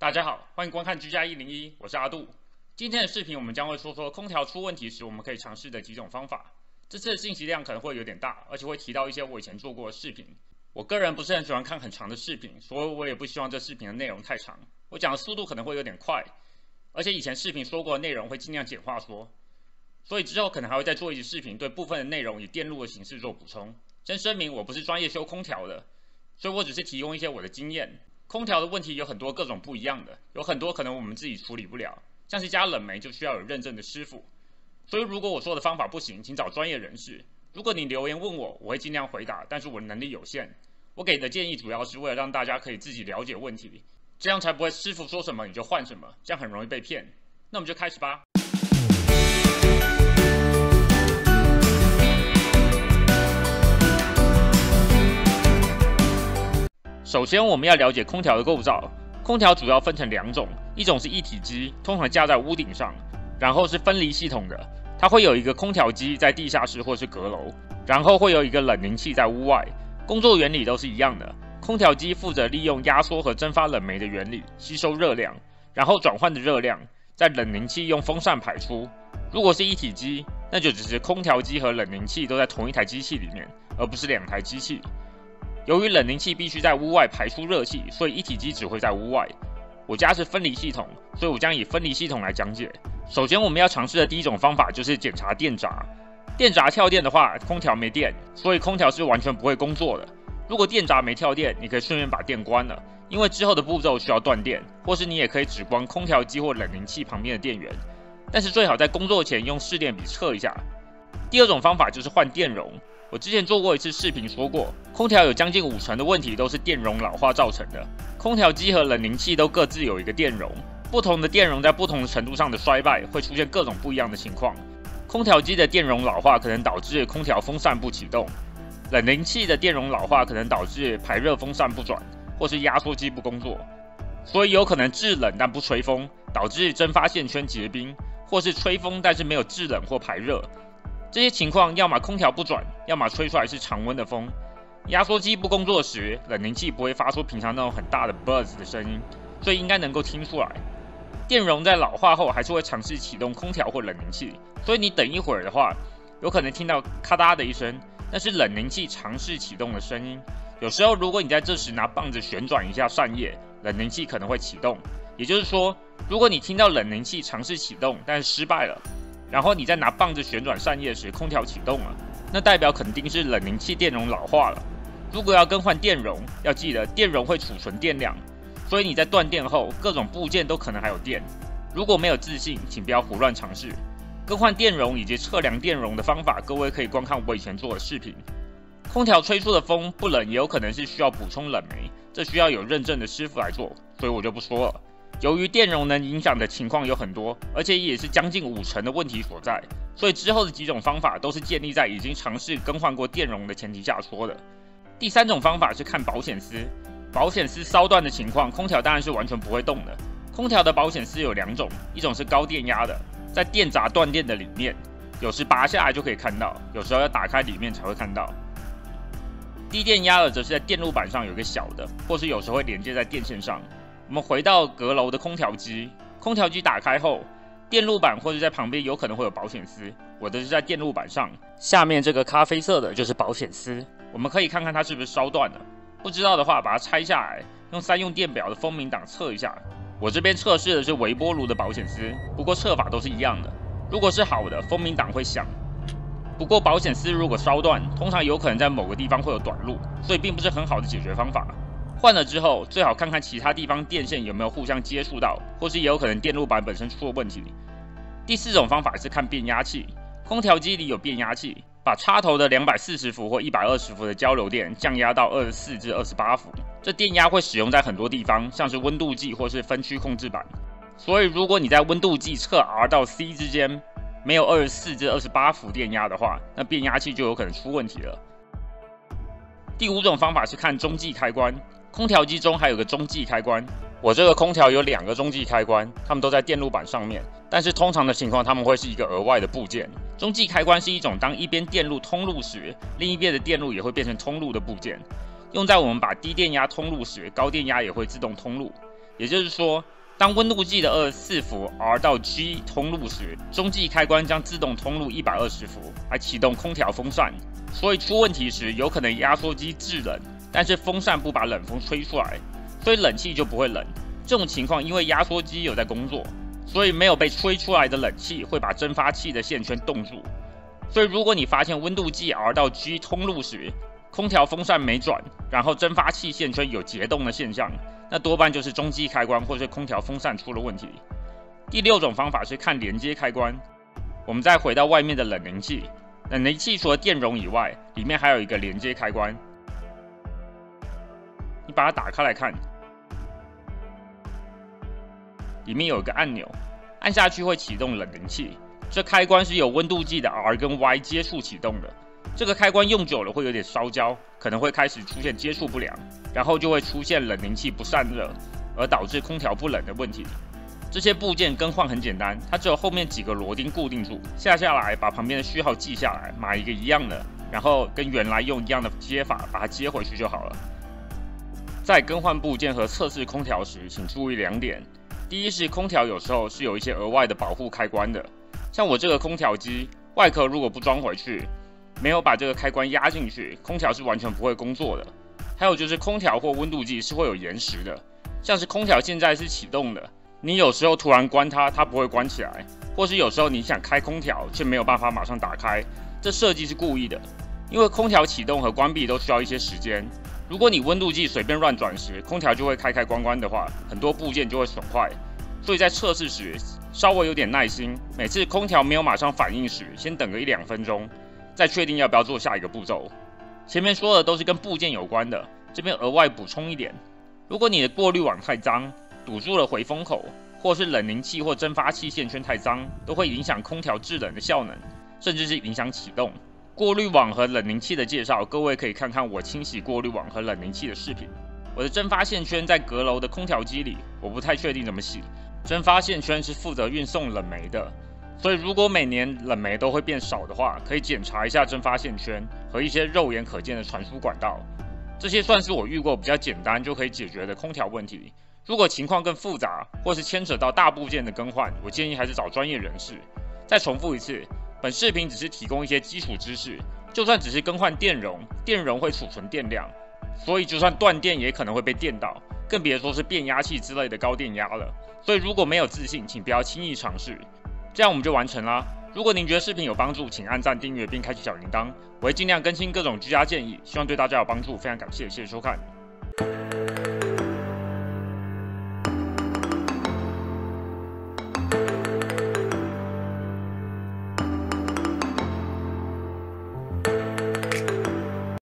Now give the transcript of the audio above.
大家好，欢迎观看居家一零一，我是阿杜。今天的视频我们将会说说空调出问题时我们可以尝试的几种方法。这次的信息量可能会有点大，而且会提到一些我以前做过的视频。我个人不是很喜欢看很长的视频，所以我也不希望这视频的内容太长。我讲的速度可能会有点快，而且以前视频说过的内容会尽量简化说。所以之后可能还会再做一集视频，对部分的内容以电路的形式做补充。先声明，我不是专业修空调的，所以我只是提供一些我的经验。空调的问题有很多各种不一样的，有很多可能我们自己处理不了，像是加冷媒就需要有认证的师傅。所以如果我说的方法不行，请找专业人士。如果你留言问我，我会尽量回答，但是我能力有限。我给的建议主要是为了让大家可以自己了解问题，这样才不会师傅说什么你就换什么，这样很容易被骗。那我们就开始吧。首先，我们要了解空调的构造。空调主要分成两种，一种是一体机，通常架在屋顶上，然后是分离系统的，它会有一个空调机在地下室或是阁楼，然后会有一个冷凝器在屋外。工作原理都是一样的。空调机负责利用压缩和蒸发冷媒的原理吸收热量，然后转换的热量在冷凝器用风扇排出。如果是一体机，那就只是空调机和冷凝器都在同一台机器里面，而不是两台机器。由于冷凝器必须在屋外排出热气，所以一体机只会在屋外。我家是分离系统，所以我将以分离系统来讲解。首先，我们要尝试的第一种方法就是检查电闸。电闸跳电的话，空调没电，所以空调是完全不会工作的。如果电闸没跳电，你可以顺便把电关了，因为之后的步骤需要断电，或是你也可以只关空调机或冷凝器旁边的电源。但是最好在工作前用试电笔测一下。第二种方法就是换电容。我之前做过一次视频，说过空调有将近五成的问题都是电容老化造成的。空调机和冷凝器都各自有一个电容，不同的电容在不同程度上的衰败会出现各种不一样的情况。空调机的电容老化可能导致空调风扇不启动，冷凝器的电容老化可能导致排热风扇不转，或是压缩机不工作。所以有可能制冷但不吹风，导致蒸发线圈结冰，或是吹风但是没有制冷或排热。这些情况，要么空调不转，要么吹出来是常温的风。压缩机不工作时，冷凝器不会发出平常那种很大的 buzz 的声音，所以应该能够听出来。电容在老化后，还是会尝试启动空调或冷凝器，所以你等一会儿的话，有可能听到咔嗒的一声，那是冷凝器尝试启动的声音。有时候，如果你在这时拿棒子旋转一下扇叶，冷凝器可能会启动。也就是说，如果你听到冷凝器尝试启动，但失败了。然后你再拿棒子旋转扇叶时，空调启动了，那代表肯定是冷凝器电容老化了。如果要更换电容，要记得电容会储存电量，所以你在断电后，各种部件都可能还有电。如果没有自信，请不要胡乱尝试。更换电容以及测量电容的方法，各位可以观看我以前做的视频。空调吹出的风不冷，也有可能是需要补充冷媒，这需要有认证的师傅来做，所以我就不说了。由于电容能影响的情况有很多，而且也是将近五成的问题所在，所以之后的几种方法都是建立在已经尝试更换过电容的前提下说的。第三种方法是看保险丝，保险丝烧断的情况，空调当然是完全不会动的。空调的保险丝有两种，一种是高电压的，在电闸断电的里面，有时拔下来就可以看到，有时候要打开里面才会看到。低电压的则是在电路板上有个小的，或是有时候会连接在电线上。我们回到阁楼的空调机，空调机打开后，电路板或者在旁边有可能会有保险丝。我的是在电路板上，下面这个咖啡色的就是保险丝。我们可以看看它是不是烧断了。不知道的话，把它拆下来，用三用电表的风鸣档测一下。我这边测试的是微波炉的保险丝，不过测法都是一样的。如果是好的，风鸣档会响。不过保险丝如果烧断，通常有可能在某个地方会有短路，所以并不是很好的解决方法。换了之后，最好看看其他地方电线有没有互相接触到，或是也有可能电路板本身出了问题。第四种方法是看变压器，空调机里有变压器，把插头的两百四十伏或一百二十伏的交流电降压到二十四至二十八伏，这电压会使用在很多地方，像是温度计或是分区控制板。所以如果你在温度计测 R 到 C 之间没有二十四至二十八伏电压的话，那变压器就有可能出问题了。第五种方法是看中继开关。空调机中还有个中继开关，我这个空调有两个中继开关，它们都在电路板上面。但是通常的情况，它们会是一个额外的部件。中继开关是一种当一边电路通路时，另一边的电路也会变成通路的部件，用在我们把低电压通路时，高电压也会自动通路。也就是说，当温度计的二十四伏 R 到 G 通路时，中继开关将自动通入一百二十伏，来启动空调风扇。所以出问题时，有可能压缩机制冷，但是风扇不把冷风吹出来，所以冷气就不会冷。这种情况因为压缩机有在工作，所以没有被吹出来的冷气会把蒸发器的线圈冻住。所以如果你发现温度计 R 到 G 通路时，空调风扇没转，然后蒸发器线圈有结冻的现象，那多半就是中继开关或是空调风扇出了问题。第六种方法是看连接开关。我们再回到外面的冷凝器，冷凝器除了电容以外，里面还有一个连接开关。你把它打开来看，里面有一个按钮，按下去会启动冷凝器。这开关是由温度计的 R 跟 Y 接触启动的。这个开关用久了会有点烧焦，可能会开始出现接触不良，然后就会出现冷凝器不散热，而导致空调不冷的问题。这些部件更换很简单，它只有后面几个螺钉固定住，下下来把旁边的序号记下来，买一个一样的，然后跟原来用一样的接法把它接回去就好了。在更换部件和测试空调时，请注意两点：第一是空调有时候是有一些额外的保护开关的。像我这个空调机外壳如果不装回去，没有把这个开关压进去，空调是完全不会工作的。还有就是空调或温度计是会有延时的，像是空调现在是启动的，你有时候突然关它，它不会关起来；或是有时候你想开空调却没有办法马上打开，这设计是故意的，因为空调启动和关闭都需要一些时间。如果你温度计随便乱转时，空调就会开开关关的话，很多部件就会损坏。所以在测试时，稍微有点耐心，每次空调没有马上反应时，先等个一两分钟，再确定要不要做下一个步骤。前面说的都是跟部件有关的，这边额外补充一点：如果你的过滤网太脏，堵住了回风口，或是冷凝器或蒸发器线圈太脏，都会影响空调制冷的效能，甚至是影响启动。过滤网和冷凝器的介绍，各位可以看看我清洗过滤网和冷凝器的视频。我的蒸发线圈在阁楼的空调机里，我不太确定怎么洗。蒸发线圈是负责运送冷媒的，所以如果每年冷媒都会变少的话，可以检查一下蒸发线圈和一些肉眼可见的传输管道。这些算是我遇过比较简单就可以解决的空调问题。如果情况更复杂，或是牵扯到大部件的更换，我建议还是找专业人士。再重复一次，本视频只是提供一些基础知识，就算只是更换电容，电容会储存电量，所以就算断电也可能会被电到，更别说是变压器之类的高电压了。所以如果没有自信，请不要轻易尝试。这样我们就完成啦。如果您觉得视频有帮助，请按赞、订阅并开启小铃铛，我会尽量更新各种居家建议，希望对大家有帮助。非常感谢，谢谢收看。